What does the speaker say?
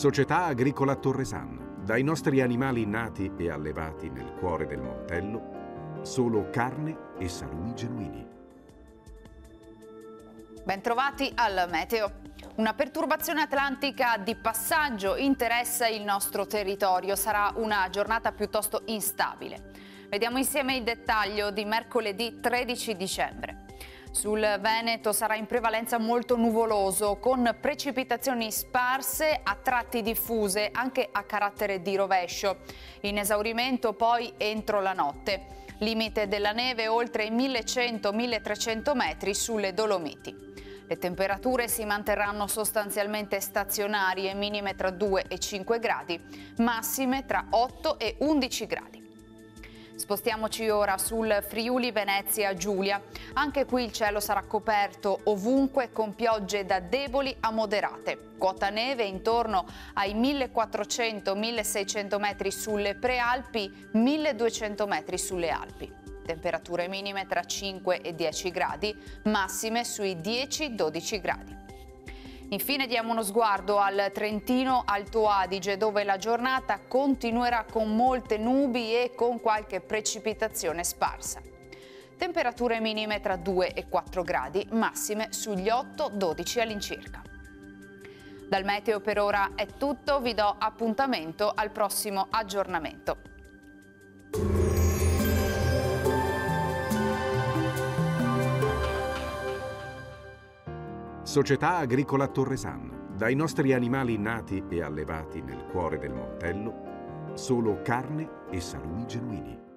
Società Agricola Torresan. Dai nostri animali nati e allevati nel cuore del Montello, solo carne e salumi genuini. Bentrovati al Meteo. Una perturbazione atlantica di passaggio interessa il nostro territorio. Sarà una giornata piuttosto instabile. Vediamo insieme il dettaglio di mercoledì 13 dicembre. Sul Veneto sarà in prevalenza molto nuvoloso, con precipitazioni sparse a tratti diffuse, anche a carattere di rovescio. In esaurimento poi entro la notte. Limite della neve oltre i 1100-1300 metri sulle Dolomiti. Le temperature si manterranno sostanzialmente stazionarie, minime tra 2 e 5 gradi, massime tra 8 e 11 gradi. Spostiamoci ora sul Friuli Venezia Giulia. Anche qui il cielo sarà coperto ovunque con piogge da deboli a moderate. Quota neve intorno ai 1400-1600 metri sulle prealpi, 1200 metri sulle Alpi. Temperature minime tra 5 e 10 gradi, massime sui 10-12 gradi. Infine diamo uno sguardo al Trentino Alto Adige dove la giornata continuerà con molte nubi e con qualche precipitazione sparsa. Temperature minime tra 2 e 4 gradi, massime sugli 8-12 all'incirca. Dal meteo per ora è tutto, vi do appuntamento al prossimo aggiornamento. Società Agricola Torresan. Dai nostri animali nati e allevati nel cuore del Montello, solo carne e salumi genuini.